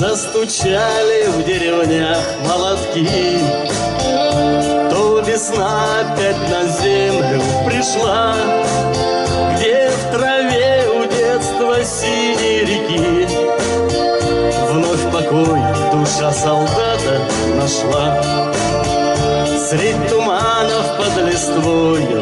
стучали в деревнях молотки, То весна опять на землю пришла, Где в траве у детства синей реки Вновь покой душа солдата нашла. Средь туманов под листвою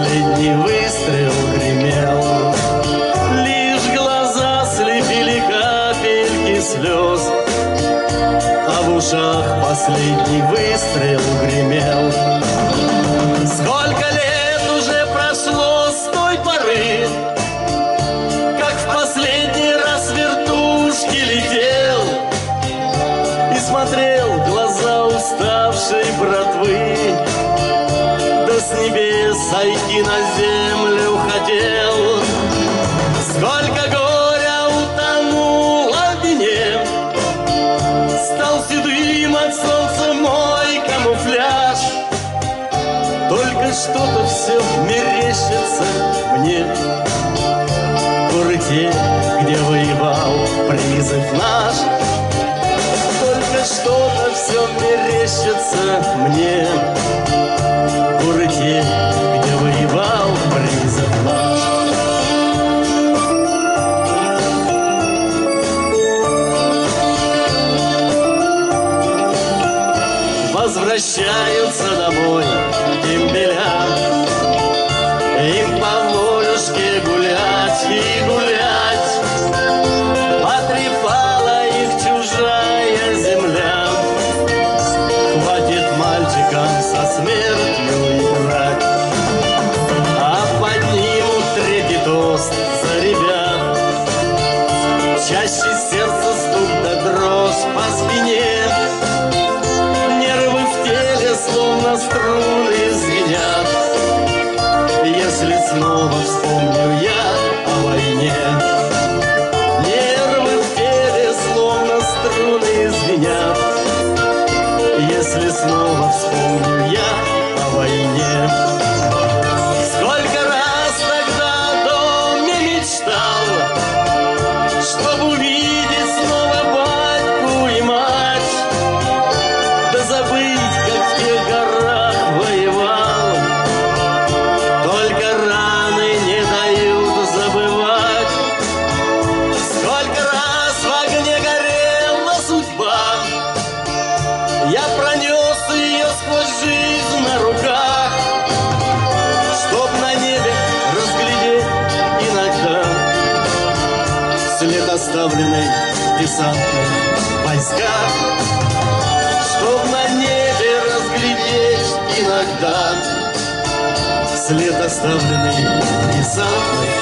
последний выстрел гремел. Лишь глаза слепили капельки слез. А в ушах последний выстрел гремел. Сколько лет уже прошло с той поры, Как в последний раз вертушки летел И смотрел в глаза уставшей братвы, небес сойти на землю хотел. Сколько горя утонуло в вине, Стал седым от солнца мой камуфляж, только что-то все мерещится мне. Горы те, где воевал призыв наш. Только что-то все мерещится мне Возвращаются домой. Дембеля Им по волюшке гулять и гулять. Потрепала их чужая земля. Хватит мальчикам со смертью играть. А поднимут третий тост за ребят. Чаще сердце стук да дрожь по спине Оставленный десантных войсках Чтоб на небе разглядеть иногда След оставленный в десантных